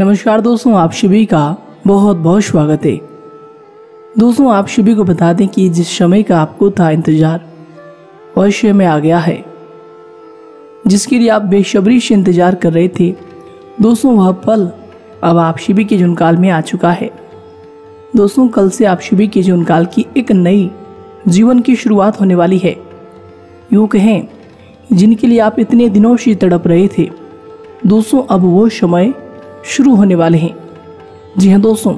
नमस्कार दोस्तों, आप सभी का बहुत बहुत स्वागत है। दोस्तों, आप सभी को बता दें कि जिस समय का आपको था इंतज़ार, वह में आ गया है। जिसके लिए आप बेशब्री से इंतज़ार कर रहे थे, दोस्तों, वह पल अब आप शिवी के जुनकाल में आ चुका है। दोस्तों, कल से आप शिवी के जुनकाल की एक नई जीवन की शुरुआत होने वाली है। यूँ कहें, जिनके लिए आप इतने दिनों से तड़प रहे थे, दोस्तों, अब वो समय शुरू होने वाले हैं। जी हाँ दोस्तों,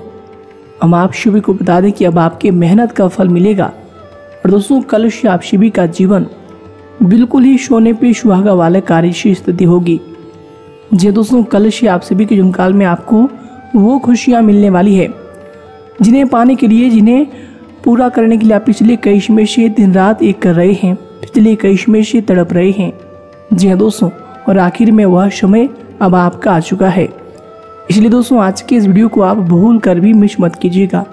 हम आप शिवी को बता दें कि अब आपके मेहनत का फल मिलेगा। और दोस्तों, कल से आप शिवी का जीवन बिल्कुल ही सोने पे सुहागा वाले कार्य की स्थिति होगी। जी हाँ दोस्तों, कल से आप सभी के जुनकाल में आपको वो खुशियाँ मिलने वाली है, जिन्हें पाने के लिए, जिन्हें पूरा करने के लिए आप पिछले कई समय से दिन रात एक कर रहे हैं, पिछले कई समय से तड़प रहे हैं। जी हाँ दोस्तों, और आखिर में वह समय अब आपका आ चुका है। इसलिए दोस्तों, आज के इस वीडियो को आप भूल कर भी मिस मत कीजिएगा।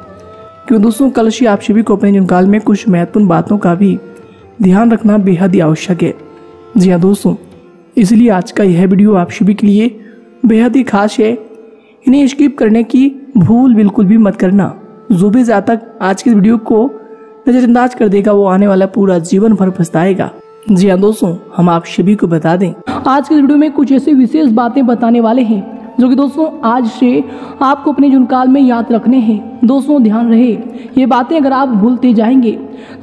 क्यों दोस्तों, कल से आप सभी को अपने जुनकाल में कुछ महत्वपूर्ण बातों का भी ध्यान रखना बेहद ही आवश्यक है। जी हाँ दोस्तों, इसलिए आज का यह वीडियो आप सभी के लिए बेहद ही खास है। इन्हें स्किप करने की भूल बिल्कुल भी मत करना। जो भी ज़्यादा तक आज की वीडियो को नज़रअंदाज कर देगा, वो आने वाला पूरा जीवन भर पछताएगा। जी हाँ दोस्तों, हम आप सभी को बता दें, आज के वीडियो में कुछ ऐसी विशेष बातें बताने वाले हैं जो कि दोस्तों, आज से आपको अपने जुनकाल में याद रखने हैं। दोस्तों, ध्यान रहे, ये बातें अगर आप भूलते जाएँगे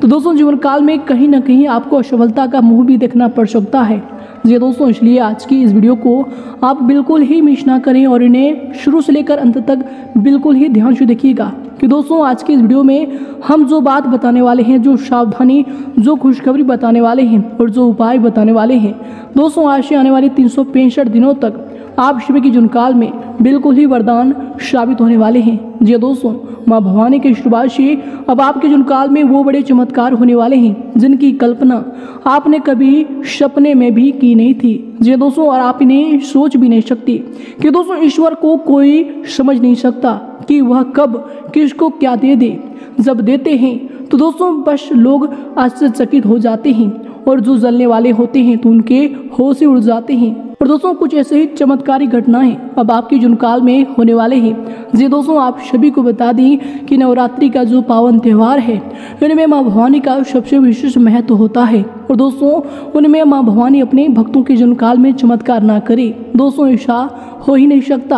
तो दोस्तों जीवन काल में कहीं ना कहीं आपको असफलता का मुँह भी देखना पड़ सकता है। जी दोस्तों, इसलिए आज की इस वीडियो को आप बिल्कुल ही मिस ना करें और इन्हें शुरू से लेकर अंत तक बिल्कुल ही ध्यान से देखिएगा। कि दोस्तों, आज की इस वीडियो में हम जो बात बताने वाले हैं, जो सावधानी, जो खुशखबरी बताने वाले हैं और जो उपाय बताने वाले हैं, दोस्तों, आज से आने वाले तीन सौ पैंसठ दिनों तक आप शिव के जुनकाल में बिल्कुल ही वरदान साबित होने वाले हैं। जी दोस्तों, माँ भवानी के शुरुआत से अब आपके जुनकाल में वो बड़े चमत्कार होने वाले हैं, जिनकी कल्पना आपने कभी सपने में भी की नहीं थी। जी दोस्तों, और आप इन्हें सोच भी नहीं सकती कि दोस्तों, ईश्वर को कोई समझ नहीं सकता कि वह कब किसको क्या दे दे। जब देते हैं तो दोस्तों, बस लोग आश्चर्यचकित हो जाते हैं, और जो जलने वाले होते हैं तो उनके होश उड़ जाते हैं। और दोस्तों कुछ ऐसे ही चमत्कारी घटनाएँ अब आपके जुनकाल में होने वाले हैं। जी दोस्तों, आप सभी को बता दें कि नवरात्रि का जो पावन त्यौहार है इनमें माँ भवानी का सबसे विशेष महत्व होता है। और दोस्तों, उनमें माँ भवानी अपने भक्तों के जुनकाल में चमत्कार ना करे। दोस्तों, ऐसा हो ही नहीं सकता।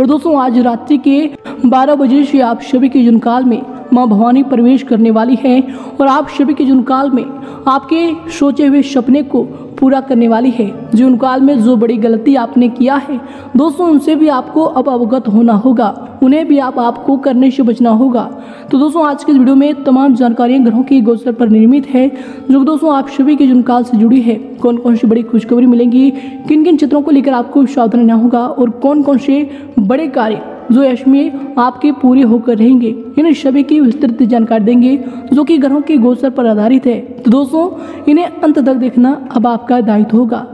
और दोस्तों, आज रात्रि के 12 बजे से आप सभी के जुनकाल में माँ भवानी प्रवेश करने वाली है और आप सभी के जुनकाल में आपके सोचे हुए सपने को पूरा करने वाली है। जुनकाल में जो बड़ी गलती आपने किया है, दोस्तों, उनसे भी आपको अब अवगत होना होगा। उन्हें भी आप आपको करने से बचना होगा। तो दोस्तों, आज के वीडियो में तमाम जानकारियाँ ग्रहों की गोचर पर निर्मित है, जो दोस्तों आप सभी के जुनकाल से जुड़ी है। कौन कौन सी बड़ी खुशखबरी मिलेंगी किन किन चित्रों को लेकर आपको सावधान रहना होगा, और कौन कौन से बड़े कार्य जो यशमी आपकी पूरे होकर रहेंगे इन सभी की विस्तृत जानकारी देंगे, जो कि ग्रहों के गोचर पर आधारित है। तो दोस्तों, इन्हें अंत तक देखना अब आपका दायित्व होगा।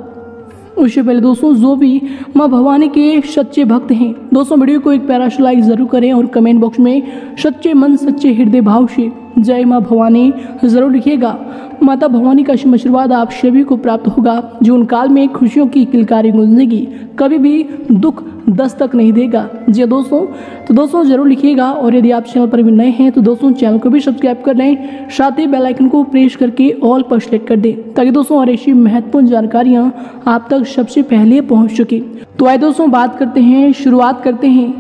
उससे पहले दोस्तों, जो भी माँ भवानी के सच्चे भक्त हैं, दोस्तों, वीडियो को एक पैरा लाइक ज़रूर करें और कमेंट बॉक्स में सच्चे मन, सच्चे हृदय, भाव से जय माँ भवानी, ज़रूर लिखिएगा। माता भवानी का आशीर्वाद आप सभी को प्राप्त होगा जीवन काल में खुशियों की किलकारी गुंजेगी, कभी भी दुख दस्तक नहीं देगा। जी दोस्तों तो दोस्तों ज़रूर लिखिएगा, और यदि आप चैनल पर भी नए हैं तो दोस्तों चैनल को भी सब्सक्राइब कर लें, साथ ही बेल आइकन को प्रेस करके ऑल पर सेलेक्ट कर दें, ताकि दोस्तों और ऐसी महत्वपूर्ण जानकारियाँ आप तक सबसे पहले पहुँच सके। तो आए दोस्तों बात करते हैं, शुरुआत करते हैं।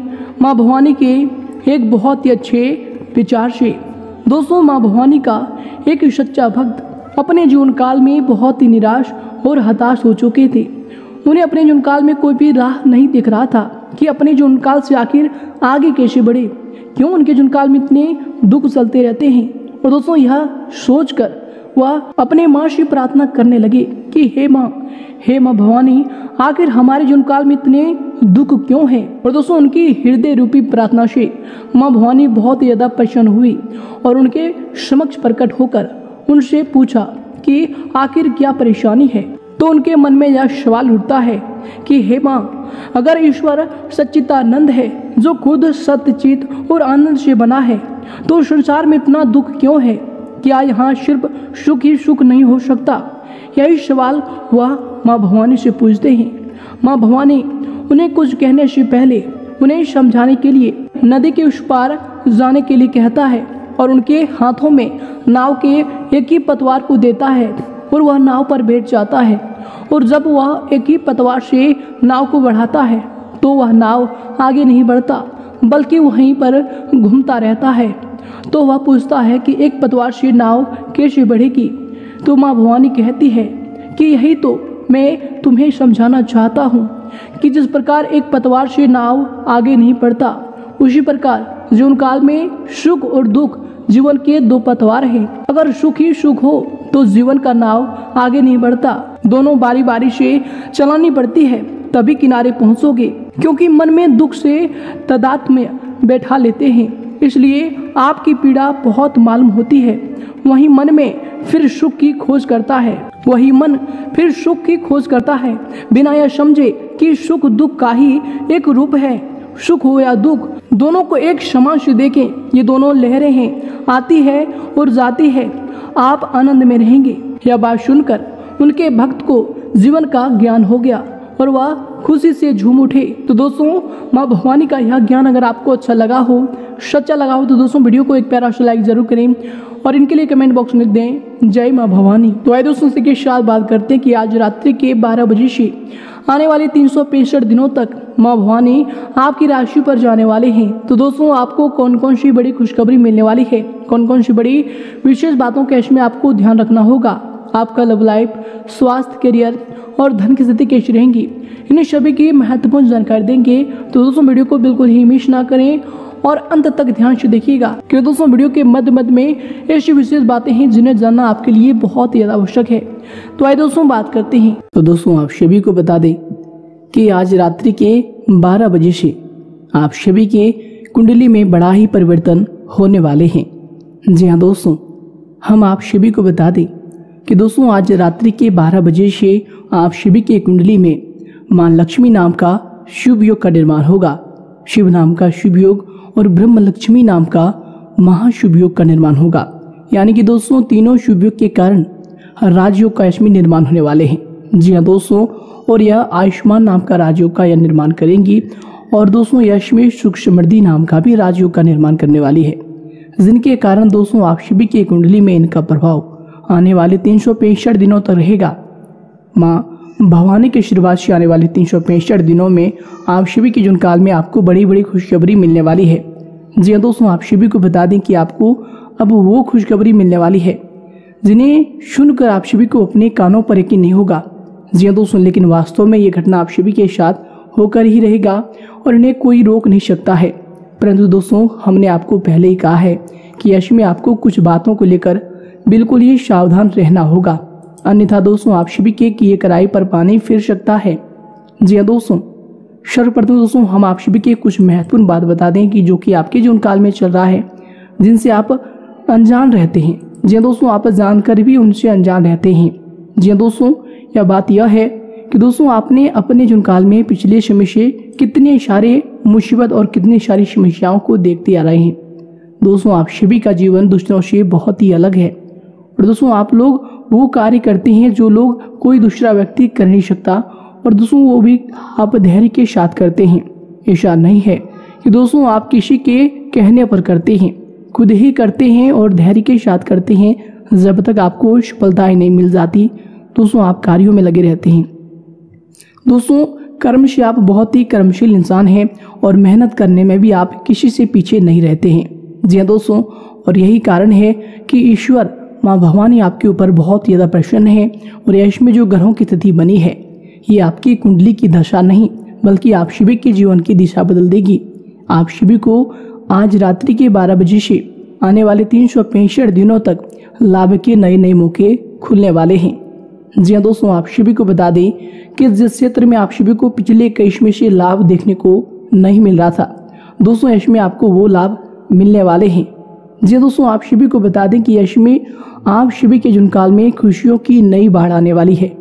माँ भवानी के एक बहुत ही अच्छे विचार से। दोस्तों, माँ भवानी का एक सच्चा भक्त अपने जीवन काल में बहुत ही निराश और हताश हो चुके थे। उन्हें अपने जीवन काल में कोई भी राह नहीं दिख रहा था कि अपने जीवन काल से आखिर आगे कैसे बढ़े। क्यों उनके जीवन काल में इतने दुख चलते रहते हैं? और दोस्तों, यह सोचकर वह अपने माँ से प्रार्थना करने लगे कि, हे माँ हे माँ भवानी, आखिर हमारे जीवन काल में इतने दुख क्यों है? और दोस्तों उनकी हृदय रूपी प्रार्थना से माँ भवानी बहुत ज़्यादा प्रसन्न हुई और उनके समक्ष प्रकट होकर उनसे पूछा कि, आखिर क्या परेशानी है? तो उनके मन में यह सवाल उठता है कि, हे माँ, अगर ईश्वर सच्चितानंद है, जो खुद सत्यचित और आनंद से बना है तो संसार में इतना दुख क्यों है? क्या यहाँ सिर्फ़ सुख ही सुख नहीं हो सकता। यही सवाल वह माँ भवानी से पूछते हैं। माँ भवानी, उन्हें कुछ कहने से पहले उन्हें समझाने के लिए नदी के उस पार जाने के लिए कहता है और उनके हाथों में नाव के एक ही पतवार को देता है और वह नाव पर बैठ जाता है और जब वह एक ही पतवार से नाव को बढ़ाता है तो वह नाव आगे नहीं बढ़ता, बल्कि वहीं पर घूमता रहता है। तो वह पूछता है कि एक पतवार से नाव कैसे बढ़ेगी तो माँ भवानी कहती है कि यही तो मैं तुम्हें समझाना चाहता हूँ कि जिस प्रकार एक पतवार से नाव आगे नहीं बढ़ता, उसी प्रकार जीवन काल में सुख और दुख जीवन के दो पतवार हैं। अगर सुख ही सुख हो तो जीवन का नाव आगे नहीं बढ़ता। दोनों बारी बारी से चलानी पड़ती है, तभी किनारे पहुंचोगे, क्योंकि मन में दुख से तदात में बैठा लेते हैं। इसलिए आपकी पीड़ा बहुत मालूम होती है। वही मन में फिर सुख की खोज करता है। वही मन फिर सुख की खोज करता है। बिना यह समझे कि सुख दुख का ही एक रूप है। सुख हो या दुख, दोनों को एक समान से देखें। ये दोनों लहरें हैं, आती है और जाती है। आप आनंद में रहेंगे। यह बात सुनकर उनके भक्त को जीवन का ज्ञान हो गया और वह खुशी से झूम उठे। तो दोस्तों, माँ भवानी का यह ज्ञान अगर आपको अच्छा लगा हो, सच्चा लगा हो तो दोस्तों वीडियो को एक प्यारा सा लाइक ज़रूर करें और इनके लिए कमेंट बॉक्स में दें, जय माँ भवानी। तो आए दोस्तों से के साथ बात करते हैं कि आज रात्रि के बारह बजे से आने वाले तीन सौ पैंसठ दिनों तक माँ भवानी आपकी राशि पर जाने वाले हैं। तो दोस्तों, आपको कौन कौन सी बड़ी खुशखबरी मिलने वाली है? कौन कौन सी बड़ी विशेष बातों के इसमें आपको ध्यान रखना होगा? आपका लव लाइफ स्वास्थ्य करियर और धन की स्थिति कैसी रहेंगी इन सभी की महत्वपूर्ण जानकारी देंगे। तो दोस्तों, वीडियो को बिल्कुल ही मिस ना करें और अंत तक ध्यान से देखिएगा। क्योंकि दोस्तों, वीडियो के मध्य मध्य में ऐसी विशेष बातें हैं जिन्हें जानना आपके लिए बहुत ही ज़्यादा आवश्यक है। तो आइए दोस्तों, बात करते हैं। तो दोस्तों, आप सभी को बता दें कि आज रात्रि के 12 बजे से आप सभी के कुंडली में बड़ा ही परिवर्तन होने वाले हैं। जी हाँ दोस्तों, हम आप सभी को बता दें कि दोस्तों, आज रात्रि के 12 बजे से आप सभी के कुंडली में माँ लक्ष्मी नाम का शुभ योग का निर्माण होगा। शिव नाम का शुभ योग और ब्रह्म लक्ष्मी नाम का महाशुभ योग का निर्माण होगा। यानी कि दोस्तों, तीनों शुभ योग के कारण राजयोग का यशमी निर्माण होने वाले हैं। जी हाँ दोस्तों, और यह आयुष्मान नाम का राजयोग का यह निर्माण करेंगी और दोस्तों यशमी सुख समृद्धि नाम का भी राजयोग का निर्माण करने वाली है। जिनके कारण दोस्तों, आप सभी की कुंडली में इनका प्रभाव आने वाले तीन सौ पैंसठ दिनों तक रहेगा। माँ, भवानी के आशीर्वाद से आने वाले तीन सौ पैंसठ दिनों में आप शिवी के जुन काल में आपको बड़ी बड़ी खुशखबरी मिलने वाली है। जी हाँ दोस्तों, आप शिवी को बता दें कि आपको अब वो खुशखबरी मिलने वाली है, जिन्हें सुनकर आप शिवी को अपने कानों पर यकीन नहीं होगा। जी हाँ दोस्तों, लेकिन वास्तव में ये घटना आप शिवी के साथ होकर ही रहेगा और इन्हें कोई रोक नहीं सकता है। परंतु दोस्तों, हमने आपको पहले ही कहा है कि यश में आपको कुछ बातों को लेकर बिल्कुल ही सावधान रहना होगा। अन्यथा दोस्तों, आप सभी के किए कराई पर पानी फिर सकता है। जी हाँ दोस्तों, सर्वप्रथम दोस्तों, हम आप सभी के कुछ महत्वपूर्ण बात बता दें कि जो कि आपके जीवन काल में चल रहा है, जिनसे आप अनजान रहते हैं। जी हाँ दोस्तों, आप जानकर भी उनसे अनजान रहते हैं। जी हाँ दोस्तों, यह बात यह है कि दोस्तों, आपने अपने जीवन काल में पिछले समय से कितने सारे मुसीबत और कितनी सारी समस्याओं को देखते आ रहे हैं। दोस्तों, आप सभी का जीवन दूसरों से बहुत ही अलग है। और दोस्तों, आप लोग वो कार्य करते हैं जो लोग कोई दूसरा व्यक्ति कर नहीं सकता। और दोस्तों, वो भी आप धैर्य के साथ करते हैं। ऐसा नहीं है कि दोस्तों, आप किसी के कहने पर करते हैं। खुद ही करते हैं और धैर्य के साथ करते हैं। जब तक आपको सफलताएँ नहीं मिल जाती, दोस्तों, आप कार्यों में लगे रहते हैं। दोस्तों कर्म से आप बहुत ही कर्मशील इंसान हैं और मेहनत करने में भी आप किसी से पीछे नहीं रहते हैं। जी हाँ दोस्तों, और यही कारण है कि ईश्वर माँ भवानी आपके ऊपर बहुत ज़्यादा प्रसन्न है और यश में जो ग्रहों की स्थिति बनी है, ये आपकी कुंडली की दशा नहीं, बल्कि आप शिविर के जीवन की दिशा बदल देगी। आप शिविर को आज रात्रि के बारह बजे से आने वाले तीन सौ पैंसठ दिनों तक लाभ के नए नए मौके खुलने वाले हैं। जी हाँ दोस्तों, आप शिविर को बता दें कि जिस क्षेत्र में आप शिविर को पिछले कई में से लाभ देखने को नहीं मिल रहा था, दोस्तों यश में आपको वो लाभ मिलने वाले हैं। जी हाँ दोस्तों, आप शिविर को बता दें कि यश में आप शिविर के जुनकाल में खुशियों की नई बाढ़ आने वाली है।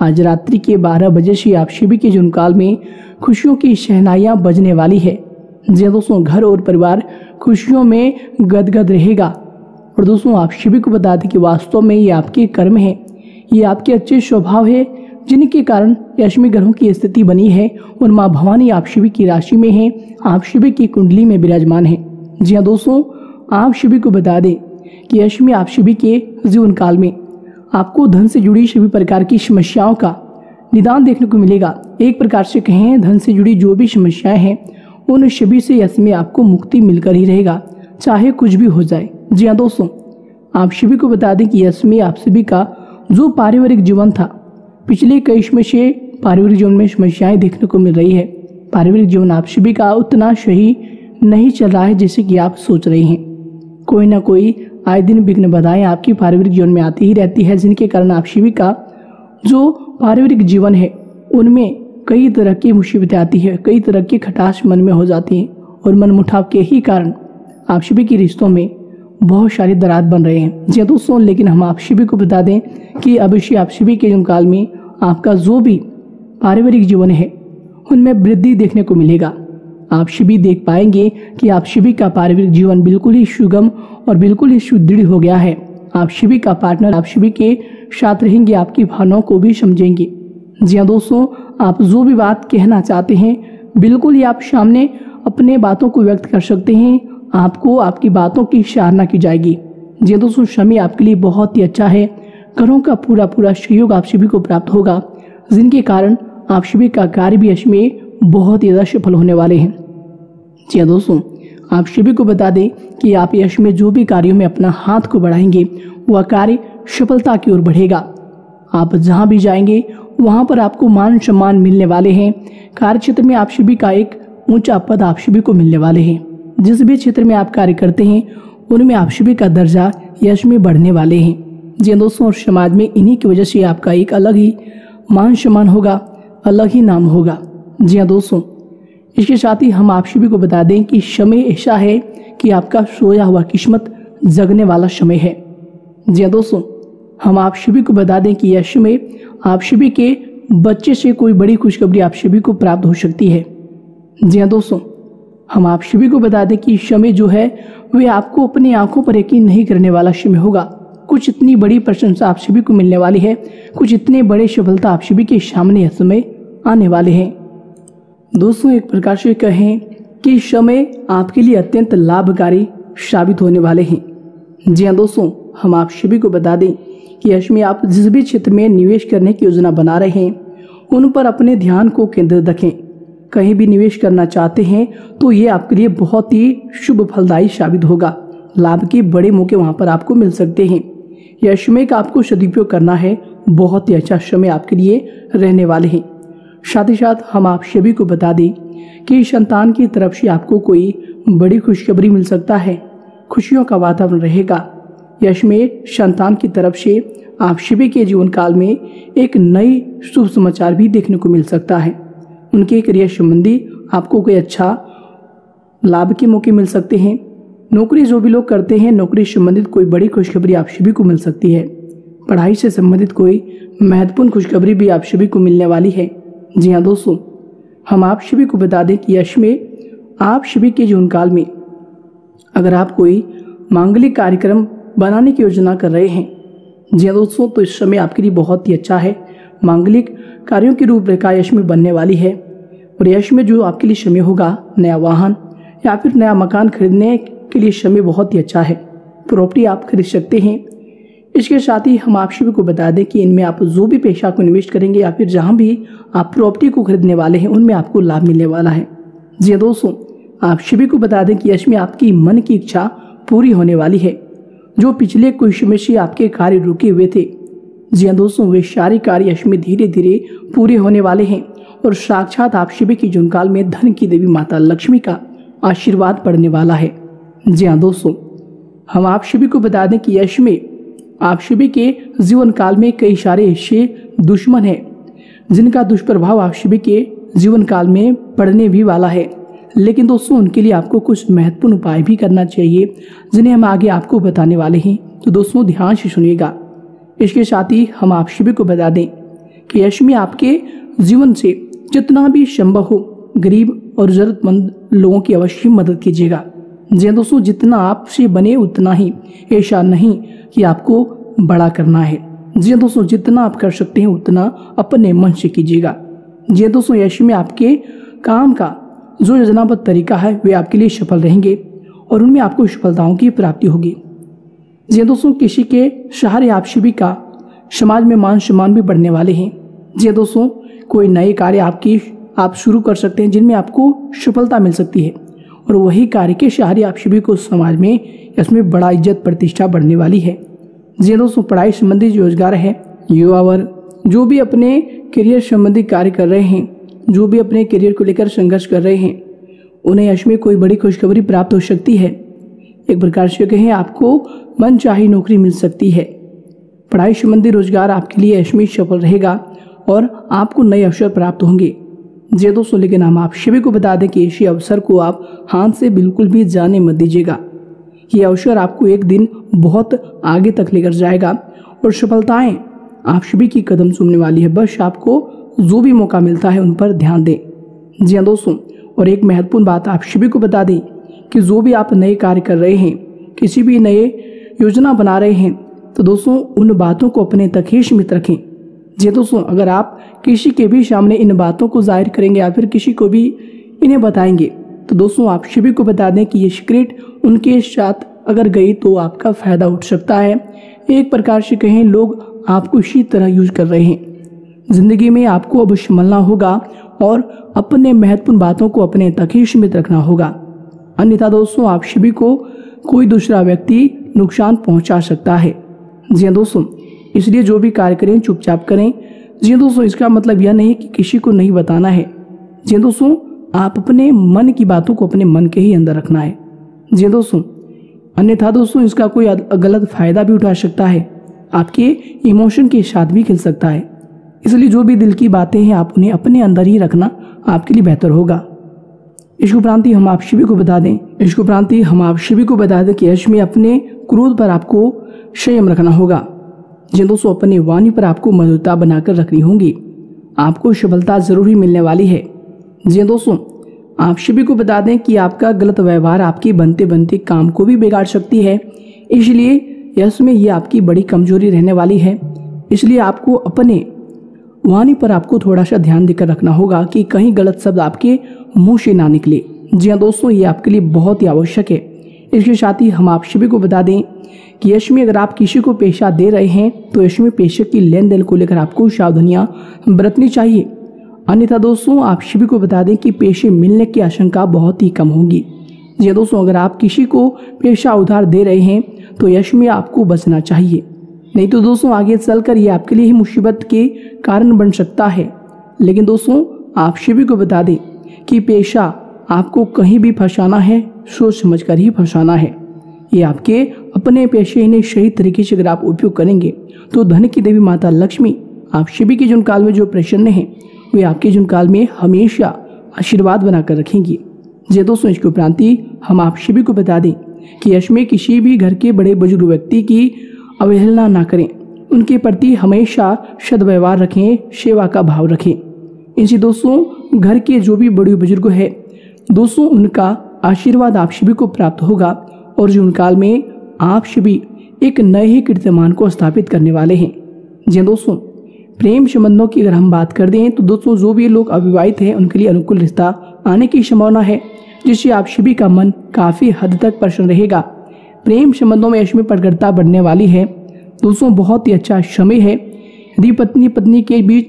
आज रात्रि के 12 बजे से आप शिविर के जुनकाल में खुशियों की शहनाइयाँ बजने वाली है। जी दोस्तों, घर और परिवार खुशियों में गदगद रहेगा। और दोस्तों, आप शिविर को बता दें कि वास्तव में ये आपके कर्म है। ये आपके अच्छे स्वभाव है, जिनके कारण यशमी ग्रहों की स्थिति बनी है और माँ भवानी आप शिवी की राशि में है, आप शिवी की कुंडली में विराजमान है। जी हाँ दोस्तों, आप शिवी को बता दें कि यशमी आप सभी के जीवन काल में। आपको धन से जुड़ी सभी प्रकार की समस्याओं का निदान देखने को मिलेगा। एक प्रकार से कहें, धन से जुड़ी जो भी समस्याएँ हैं, उन सभी से यश में आपको मुक्ति मिलकर ही रहेगा, चाहे कुछ भी हो जाए। जी हाँ दोस्तों, आप सभी को बता दें कि यश में आप सभी का जो पारिवारिक जीवन था, पिछले कई से पारिवारिक जीवन में समस्याएँ देखने को मिल रही है। पारिवारिक जीवन आप सभी का उतना सही नहीं चल रहा है जैसे कि आप सोच रहे हैं। कोई ना कोई आए दिन विघ्न बाधाएँ आपकी पारिवारिक जीवन में आती ही रहती है, जिनके कारण आप शिवी का जो पारिवारिक जीवन है, उनमें कई तरह की मुसीबतें आती है, कई तरह की खटास मन में हो जाती है और मन मुठाव के ही कारण आप शिवी के रिश्तों में बहुत सारी दरार बन रहे हैं। जी हाँ दोस्तों, लेकिन हम आप शिवी को बता दें कि अवश्य आप शिवी के काल में आपका जो भी पारिवारिक जीवन है, उनमें वृद्धि देखने को मिलेगा। आप शिवी देख पाएँगे कि आप शिवी का पारिवारिक जीवन बिल्कुल ही सुगम और बिल्कुल ही सुदृढ़ हो गया है। आप शिवी का पार्टनर आप शिवी के साथ रहेंगे, आपकी भावनाओं को भी समझेंगे। जी हाँ दोस्तों, आप जो भी बात कहना चाहते हैं, बिल्कुल ही आप सामने अपने बातों को व्यक्त कर सकते हैं। आपको आपकी बातों की सराहना की जाएगी। जी हाँ दोस्तों शमी आपके लिए बहुत ही अच्छा है। घरों का पूरा पूरा सहयोग आप सभी को प्राप्त होगा। जिनके कारण आप सभी का कार्य भी अश्मी बहुत ही ज़्यादा सफल होने वाले हैं। जी हाँ दोस्तों, आप सभी को बता दें कि आप यश में जो भी कार्यों में अपना हाथ को बढ़ाएँगे, वह कार्य सफलता की ओर बढ़ेगा। आप जहाँ भी जाएँगे, वहाँ पर आपको मान सम्मान मिलने वाले हैं। कार्य क्षेत्र में आप सभी का एक ऊँचा पद आप सभी को मिलने वाले हैं। जिस भी क्षेत्र में आप कार्य करते हैं, उनमें आप सभी का दर्जा यश में बढ़ने वाले हैं। जी हाँ दोस्तों, और समाज में इन्हीं की वजह से आपका एक अलग ही मान सम्मान होगा, अलग ही नाम होगा। जी हाँ दोस्तों, इसके साथ ही हम आप सभी को बता दें कि समय ऐसा है कि आपका सोया हुआ किस्मत जगने वाला समय है। जी हाँ दोस्तों, हम आप सभी को बता दें कि यह समय आप सभी के बच्चे से कोई बड़ी खुशखबरी आप सभी को प्राप्त हो सकती है। जी हाँ दोस्तों, हम आप सभी को बता दें कि समय जो है, वे आपको अपनी आँखों पर यकीन नहीं करने वाला समय होगा। कुछ इतनी बड़ी प्रशंसा आप सभी को मिलने वाली है, कुछ इतने बड़े सफलता आप सभी के सामने समय आने वाले हैं। दोस्तों, एक प्रकार से कहें कि समय आपके लिए अत्यंत लाभकारी साबित होने वाले हैं। जी हाँ दोस्तों, हम आप सभी को बता दें कि अश्मी आप जिस भी क्षेत्र में निवेश करने की योजना बना रहे हैं, उन पर अपने ध्यान को केंद्रित रखें। कहीं भी निवेश करना चाहते हैं तो ये आपके लिए बहुत ही शुभ फलदायी साबित होगा। लाभ के बड़े मौके वहाँ पर आपको मिल सकते हैं। यह समय का आपको सदुपयोग करना है। बहुत ही अच्छा समय आपके लिए रहने वाले हैं। साथ ही साथ हम आप सभी को बता दें कि संतान की तरफ़ से आपको कोई बड़ी खुशखबरी मिल सकता है, खुशियों का वातावरण रहेगा। यश में संतान की तरफ़ से आप सभी के जीवन काल में एक नई शुभ समाचार भी देखने को मिल सकता है। उनके करियर संबंधी आपको कोई अच्छा लाभ के मौके मिल सकते हैं। नौकरी जो भी लोग करते हैं, नौकरी संबंधित कोई बड़ी खुशखबरी आप सभी को मिल सकती है। पढ़ाई से संबंधित कोई महत्वपूर्ण खुशखबरी भी आप सभी को मिलने वाली है। जी हाँ दोस्तों, हम आप सभी को बता दें कि यश में, आप सभी के जीवन काल में, अगर आप कोई मांगलिक कार्यक्रम बनाने की योजना कर रहे हैं, जी हाँ दोस्तों तो इस समय आपके लिए बहुत ही अच्छा है। मांगलिक कार्यों की रूपरेखा यश में बनने वाली है और यश में जो आपके लिए समय होगा, नया वाहन या फिर नया मकान खरीदने के लिए समय बहुत ही अच्छा है। प्रॉपर्टी आप खरीद सकते हैं इसके साथ ही हम आप सभी को बता दें कि इनमें आप जो भी पैसा को इन्वेस्ट करेंगे या फिर जहाँ भी आप प्रॉपर्टी को खरीदने वाले हैं, उनमें आपको लाभ मिलने वाला है। जी हाँ दोस्तों, आप सभी को बता दें कि यश में आपकी मन की इच्छा पूरी होने वाली है। जो पिछले कुछ समय से आपके कार्य रुके हुए थे, जी हाँ दोस्तों, वे सारे कार्य यश में धीरे धीरे पूरे होने वाले हैं और साक्षात आप शिव की जुनकाल में धन की देवी माता लक्ष्मी का आशीर्वाद पड़ने वाला है। जी हाँ दोस्तों, हम आप सभी को बता दें कि यश में आप सभी के जीवन काल में कई सारे ऐसे दुश्मन हैं, जिनका दुष्प्रभाव आप सभी के जीवन काल में पड़ने भी वाला है। लेकिन दोस्तों, उनके लिए आपको कुछ महत्वपूर्ण उपाय भी करना चाहिए, जिन्हें हम आगे आपको बताने वाले हैं। तो दोस्तों, ध्यान से सुनिएगा। इसके साथ ही हम आप सभी को बता दें कि यशमी आपके जीवन से जितना भी संभव हो, गरीब और जरूरतमंद लोगों की अवश्य मदद कीजिएगा। जी हाँ दोस्तों, जितना आपसे बने उतना ही ऐसा नहीं कि आपको बड़ा करना है। जी हाँ दोस्तों, जितना आप कर सकते हैं, उतना अपने मन से कीजिएगा। जी हाँ दोस्तों यश में आपके काम का जो योजनाबद्ध तरीका है, वे आपके लिए सफल रहेंगे और उनमें आपको सफलताओं की प्राप्ति होगी। जी दोस्तों, किसी के सहारे आप शिवी का समाज में मान सम्मान भी बढ़ने वाले हैं। जी दोस्तों, कोई नए कार्य आपकी आप शुरू कर सकते हैं, जिनमें आपको सफलता मिल सकती है। और वही कार्य के शहरी सभी को समाज में इसमें बड़ा इज़्ज़त प्रतिष्ठा बढ़ने वाली है। जी दोस्तों, पढ़ाई संबंधी जो रोज़गार है, युवा वर्ग, जो भी अपने करियर संबंधी कार्य कर रहे हैं, जो भी अपने करियर को लेकर संघर्ष कर रहे हैं, उन्हें यश में कोई बड़ी खुशखबरी प्राप्त हो सकती है। एक प्रकार से कहें, आपको मन चाही नौकरी मिल सकती है। पढ़ाई संबंधी रोज़गार आपके लिए यश में सफल रहेगा और आपको नए अवसर प्राप्त होंगे। जी दोस्तों लेकिन हम आप सभी को बता दें कि इसी अवसर को आप हाथ से बिल्कुल भी जाने मत दीजिएगा। ये अवसर आपको एक दिन बहुत आगे तक लेकर जाएगा और सफलताएँ आप सभी की कदम सुनने वाली है। बस आपको जो भी मौका मिलता है उन पर ध्यान दें। जी हाँ दोस्तों, और एक महत्वपूर्ण बात आप सभी को बता दें कि जो भी आप नए कार्य कर रहे हैं, किसी भी नए योजना बना रहे हैं तो दोस्तों उन बातों को अपने तक ही सीमित रखें। जी दोस्तों, अगर आप किसी के भी सामने इन बातों को ज़ाहिर करेंगे या फिर किसी को भी इन्हें बताएँगे तो दोस्तों, आप सभी को बता दें कि ये सीक्रेट उनके साथ अगर गई तो आपका फ़ायदा उठ सकता है। एक प्रकार से कहें, लोग आपको इसी तरह यूज़ कर रहे हैं। ज़िंदगी में आपको अब संभलना होगा और अपने महत्वपूर्ण बातों को अपने तक ही सीमित रखना होगा। अन्यथा दोस्तों, आप सभी को कोई दूसरा व्यक्ति नुकसान पहुँचा सकता है। जी दोस्तों इसलिए जो भी कार्य करें, चुपचाप करें। जी दोस्तों, इसका मतलब यह नहीं कि किसी को नहीं बताना है। जी दोस्तों, आप अपने मन की बातों को अपने मन के ही अंदर रखना है। जी दोस्तों, अन्यथा दोस्तों, इसका कोई गलत फ़ायदा भी उठा सकता है। आपके इमोशन के साथ भी खिल सकता है। इसलिए जो भी दिल की बातें हैं, आप उन्हें अपने अंदर ही रखना आपके लिए बेहतर होगा। इश्क उपरांति हम आप शिवी को बता दें इश्क उपरांति हम आप शिवी को बता दें कि यश में अपने क्रोध पर आपको संयम रखना होगा। जिन दोस्तों अपनी वाणी पर आपको मधुरता बनाकर रखनी होगी। आपको सफलता ज़रूर ही मिलने वाली है। जी दोस्तों, आप सभी को बता दें कि आपका गलत व्यवहार आपकी बनते बनते काम को भी बिगाड़ सकती है। इसलिए यश में ये आपकी बड़ी कमज़ोरी रहने वाली है। इसलिए आपको अपने वाणी पर आपको थोड़ा सा ध्यान देकर रखना होगा कि कहीं गलत शब्द आपके मुँह से ना निकले। जी हाँ दोस्तों, ये आपके लिए बहुत ही आवश्यक है। इसके साथ ही हम आप सभी को बता दें कि यश में अगर आप किसी को पेशा दे रहे हैं तो यश में पेशे की लेन देन को लेकर आपको सावधानियाँ बरतनी चाहिए। अन्यथा दोस्तों, आप सभी को बता दें कि पेशे मिलने की आशंका बहुत ही कम होगी। जी हाँ दोस्तों, अगर आप किसी को पेशा उधार दे रहे हैं तो यश में आपको बचना चाहिए। नहीं तो दोस्तों, आगे चलकर ये आपके लिए ही मुसीबत के कारण बन सकता है। लेकिन दोस्तों, आप सभी को बता दें कि पेशा आपको कहीं भी फंसाना है, सोच समझ कर ही फंसाना है। ये आपके अपने पेशे ने सही तरीके से अगर आप उपयोग करेंगे तो धन की देवी माता लक्ष्मी, आप शिवी के जुन काल में जो प्रसन्न है, वे आपके जीवन काल में हमेशा आशीर्वाद बनाकर रखेंगी। जी दोस्तों, इसके उपरांत हम आप शिवी को बता दें कि यश में किसी भी घर के बड़े बुज़ुर्ग व्यक्ति की अवहेलना ना करें। उनके प्रति हमेशा सदव्यवहार रखें, सेवा का भाव रखें। इनसे दोस्तों, घर के जो भी बड़े बुज़ुर्ग है दोस्तों, उनका आशीर्वाद आप सभी को प्राप्त होगा और जीवन काल में आप सभी एक नए ही कीर्तिमान को स्थापित करने वाले हैं। जी दोस्तों, प्रेम संबंधों की अगर हम बात कर दें तो दोस्तों, जो भी लोग अविवाहित हैं, उनके लिए अनुकूल रिश्ता आने की संभावना है, जिससे आप सभी का मन काफ़ी हद तक प्रसन्न रहेगा। प्रेम संबंधों में इसमें प्रगटता बढ़ने वाली है। दोस्तों, बहुत ही अच्छा समय है। यदि पत्नी पत्नी के बीच,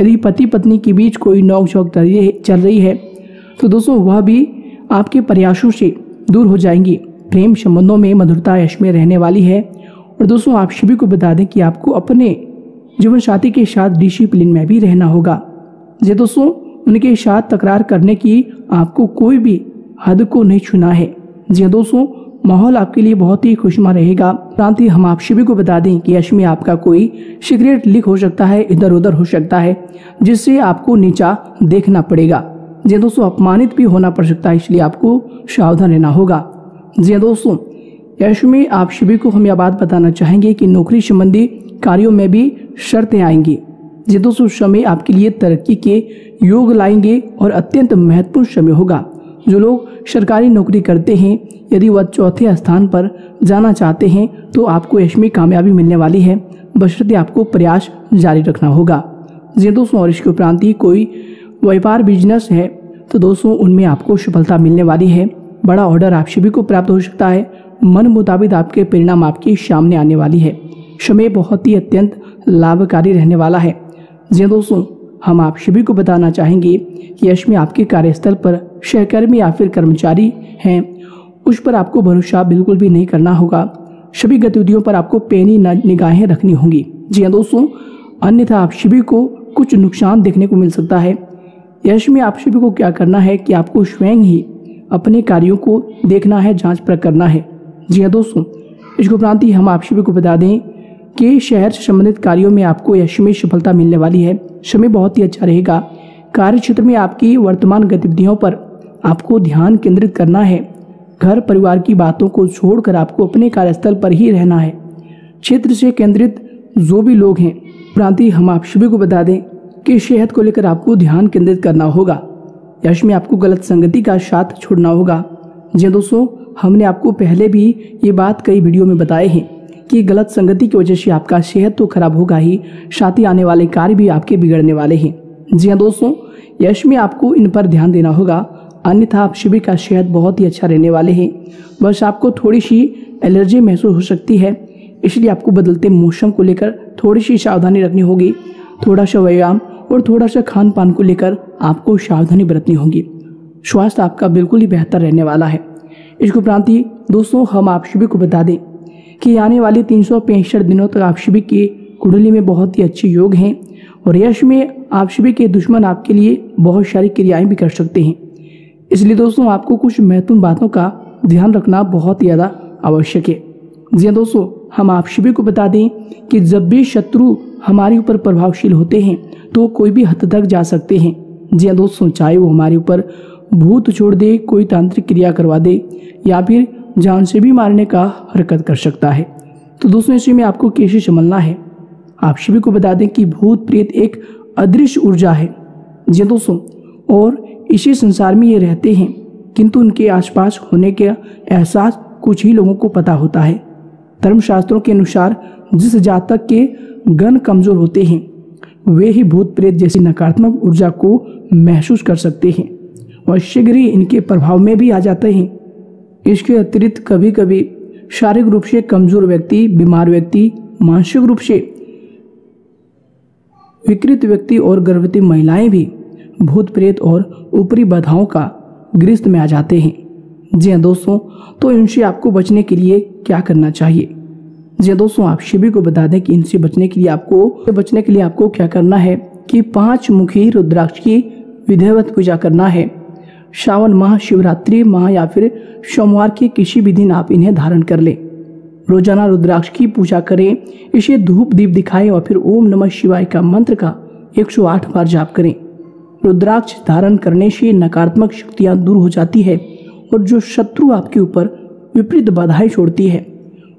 यदि पति पत्नी के बीच कोई नोक झोंक चल रही है तो दोस्तों, वह भी आपके प्रयासों से दूर हो जाएँगी। प्रेम संबंधों में मधुरता यश में रहने वाली है। और दोस्तों, आप सभी को बता दें कि आपको अपने जीवन साथी के साथ डिसिप्लिन में भी रहना होगा। जे दोस्तों, उनके साथ तकरार करने की आपको कोई भी हद को नहीं छूना है। जी दोस्तों, माहौल आपके लिए बहुत ही खुशमा रहेगा। प्रांति हम आप सभी को बता दें कि यश में आपका कोई सिगरेट लीक हो सकता है इधर उधर हो सकता है, जिससे आपको नीचा देखना पड़ेगा। जी दोस्तों, अपमानित भी होना पड़ सकता है, इसलिए आपको सावधान रहना होगा। जी दोस्तों, यश में आप सभी को हम यह बात बताना चाहेंगे कि नौकरी संबंधी कार्यों में भी शर्तें आएँगी। ये दोस्तों, समय आपके लिए तरक्की के योग लाएँगे और अत्यंत महत्वपूर्ण समय होगा। जो लोग सरकारी नौकरी करते हैं, यदि वह चौथे स्थान पर जाना चाहते हैं तो आपको यश में कामयाबी मिलने वाली है। बशर्ते आपको प्रयास जारी रखना होगा। जी दोस्तों, और इसके उपरांत ही कोई व्यापार बिज़नेस है तो दोस्तों, उनमें आपको सफलता मिलने वाली है। बड़ा ऑर्डर आप सभी को प्राप्त हो सकता है। मन मुताबिक आपके परिणाम आपके सामने आने वाली है। समय बहुत ही अत्यंत लाभकारी रहने वाला है। जी दोस्तों, हम आप सभी को बताना चाहेंगे कि यश में आपके कार्यस्थल पर सहकर्मी या फिर कर्मचारी हैं, उस पर आपको भरोसा बिल्कुल भी नहीं करना होगा। सभी गतिविधियों पर आपको पैनी निगाहें रखनी होंगी। जी हाँ दोस्तों, अन्यथा आप सभी को कुछ नुकसान देखने को मिल सकता है। यश में आप सभी को क्या करना है कि आपको स्वयं ही अपने कार्यों को देखना है, जाँच पर करना है। जी हाँ दोस्तों, इसके उपरांत ही हम आप सभी को बता दें कि शहर से संबंधित कार्यों में आपको यश में सफलता मिलने वाली है। समय बहुत ही अच्छा रहेगा। कार्य क्षेत्र में आपकी वर्तमान गतिविधियों पर आपको ध्यान केंद्रित करना है। घर परिवार की बातों को छोड़कर आपको अपने कार्यस्थल पर ही रहना है। क्षेत्र से केंद्रित जो भी लोग हैं प्रांति हम आप सभी को बता दें कि सेहत को लेकर आपको ध्यान केंद्रित करना होगा। यश में आपको गलत संगति का साथ छोड़ना होगा। जी दोस्तों, हमने आपको पहले भी ये बात कई वीडियो में बताए हैं कि गलत संगति की वजह से आपका सेहत तो खराब होगा ही, साथ ही आने वाले कार्य भी आपके बिगड़ने वाले हैं। जी हाँ दोस्तों, यश में आपको इन पर ध्यान देना होगा। अन्यथा आप शिविर का सेहत बहुत ही अच्छा रहने वाले हैं। बस आपको थोड़ी सी एलर्जी महसूस हो सकती है, इसलिए आपको बदलते मौसम को लेकर थोड़ी सी सावधानी रखनी होगी। थोड़ा सा व्यायाम और थोड़ा सा खान पान को लेकर आपको सावधानी बरतनी होगी। स्वास्थ्य आपका बिल्कुल ही बेहतर रहने वाला है। इसके उपरांत ही दोस्तों, हम आप सभी को बता दें कि आने वाले तीन सौ पैंसठ दिनों तक आप सभी की कुंडली में बहुत ही अच्छे योग हैं और यश में आप सभी के दुश्मन आपके लिए बहुत सारी क्रियाएँ भी कर सकते हैं। इसलिए दोस्तों, आपको कुछ महत्वपूर्ण बातों का ध्यान रखना बहुत ज़्यादा आवश्यक है। जी हाँ दोस्तों, हम आप सभी को बता दें कि जब भी शत्रु हमारे ऊपर प्रभावशील होते हैं तो कोई भी हद तक जा सकते हैं। जी हाँ दोस्तों, चाहे वो हमारे ऊपर भूत छोड़ दे, कोई तांत्रिक क्रिया करवा दे, या फिर जान से भी मारने का हरकत कर सकता है। तो दोस्तों, इसी में आपको कैसे संभलना है? आप सभी को बता दें कि भूत प्रेत एक अदृश्य ऊर्जा है। जी हाँ दोस्तों, और इसी संसार में ये रहते हैं, किंतु उनके आसपास होने का एहसास कुछ ही लोगों को पता होता है। धर्मशास्त्रों के अनुसार जिस जातक के गण कमज़ोर होते हैं, वे ही भूत प्रेत जैसी नकारात्मक ऊर्जा को महसूस कर सकते हैं और शीघ्र ही इनके प्रभाव में भी आ जाते हैं। इसके अतिरिक्त कभी कभी शारीरिक रूप से कमज़ोर व्यक्ति, बीमार व्यक्ति, मानसिक रूप से विकृत व्यक्ति और गर्भवती महिलाएँ भी भूत प्रेत और ऊपरी बाधाओं का गृस्त में आ जाते हैं। जी हाँ दोस्तों तो इनसे आपको बचने के लिए क्या करना चाहिए? जी हाँ दोस्तों, आप सभी को बता दें कि इनसे बचने के लिए आपको बचने के लिए आपको क्या करना है कि पाँच मुखी रुद्राक्ष की विधिवत पूजा करना है। श्रावण माह, शिवरात्रि माह या फिर सोमवार के किसी भी दिन आप इन्हें धारण कर लें। रोज़ाना रुद्राक्ष की पूजा करें, इसे धूप दीप दिखाएँ और फिर ओम नमः शिवाय का मंत्र का 108 बार जाप करें। रुद्राक्ष धारण करने से नकारात्मक शक्तियाँ दूर हो जाती है। और जो शत्रु आपके ऊपर विपरीत बाधाएँ छोड़ती है,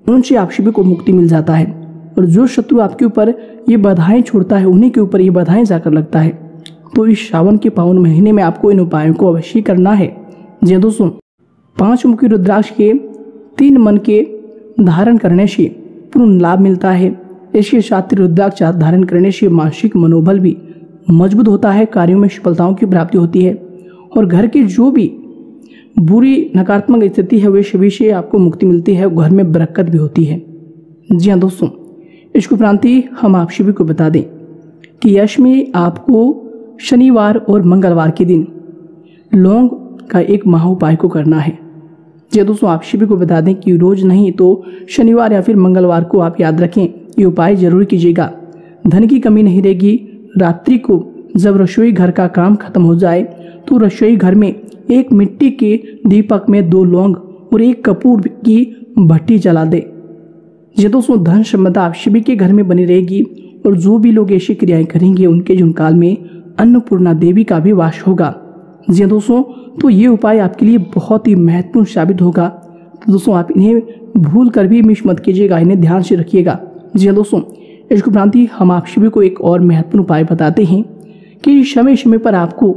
उनसे आप सभी को मुक्ति मिल जाता है। और जो शत्रु आपके ऊपर ये बाधाएँ छोड़ता है, उन्हीं के ऊपर ये बाधाएँ जाकर लगता है। तो इस श्रावण के पावन महीने में आपको इन उपायों को अवश्य करना है। जी हाँ दोस्तों, पाँच मुखी रुद्राक्ष के तीन मन के धारण करने से पूर्ण लाभ मिलता है। इसके साथ रुद्राक्ष धारण करने से मानसिक मनोबल भी मज़बूत होता है। कार्यों में सफलताओं की प्राप्ति होती है। और घर के जो भी बुरी नकारात्मक स्थिति है वे सभी से आपको मुक्ति मिलती है, घर में बरकत भी होती है। जी हाँ दोस्तों, इसके उपरांत हम आप सभी को बता दें कि यश में आपको शनिवार और मंगलवार के दिन लौंग का एक महा उपाय को करना है। जी हाँ दोस्तों, आप सभी को बता दें कि रोज नहीं तो शनिवार या फिर मंगलवार को आप याद रखें, ये उपाय ज़रूर कीजिएगा। धन की कमी नहीं रहेगी, रात्रि को जब रसोई घर का काम खत्म हो जाए तो रसोई घर में एक मिट्टी के दीपक में दो लौंग और एक कपूर की भट्टी जला दे। ये दोस्तों धन क्षमता शिवी के घर में बनी रहेगी और जो भी लोग ऐसी क्रियाएँ करेंगे, उनके जुनकाल में अन्नपूर्णा देवी का भी वास होगा। जी हाँ दोस्तों तो ये उपाय आपके लिए बहुत ही महत्वपूर्ण साबित होगा। तो दोस्तों, आप इन्हें भूल कर भी मिस मत कीजिएगा, इन्हें ध्यान से रखिएगा। जी हाँ दोस्तों इसके उपरांत हम आप सभी को एक और महत्वपूर्ण उपाय बताते हैं कि समय समय पर आपको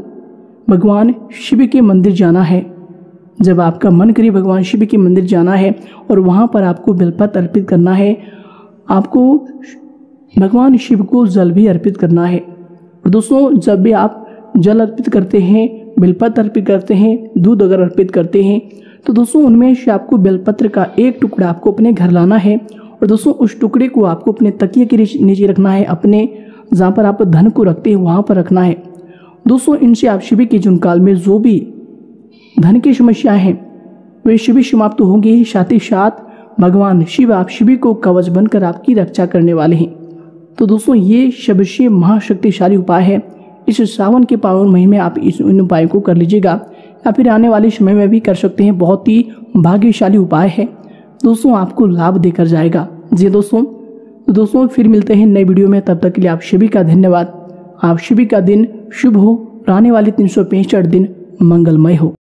भगवान शिव के मंदिर जाना है। जब आपका मन करे भगवान शिव के मंदिर जाना है और वहाँ पर आपको बेलपत्र अर्पित करना है, आपको भगवान शिव को जल भी अर्पित करना है। और दोस्तों, जब भी आप जल अर्पित करते हैं, बेलपत्र अर्पित करते हैं, दूध अगर अर्पित करते हैं तो दोस्तों, उनमें से आपको बेलपत्र का एक टुकड़ा आपको अपने घर लाना है और दोस्तों, उस टुकड़े को आपको अपने तकिए के नीचे रखना है, अपने जहाँ पर आप धन को रखते हैं, वहाँ पर रखना है। दोस्तों, इनसे आप शिव के जुन काल में जो भी धन की समस्याएँ हैं, वे शिव समाप्त होंगे ही। साथ ही साथ, भगवान शिव आप शिविर को कवच बनकर आपकी रक्षा करने वाले हैं। तो दोस्तों, ये सबसे महाशक्तिशाली उपाय है। इस सावन के पावन महीने में आप इस इन उपाय को कर लीजिएगा। या फिर आने वाले समय में भी कर सकते हैं। बहुत ही भाग्यशाली उपाय है। दोस्तों, आपको लाभ देकर जाएगा। जी दोस्तों तो दोस्तों, फिर मिलते हैं नए वीडियो में। तब तक के लिए आप सभी का धन्यवाद। आप सभी का दिन शुभ हो। आने वाले तीन सौ पैंसठ दिन मंगलमय हो।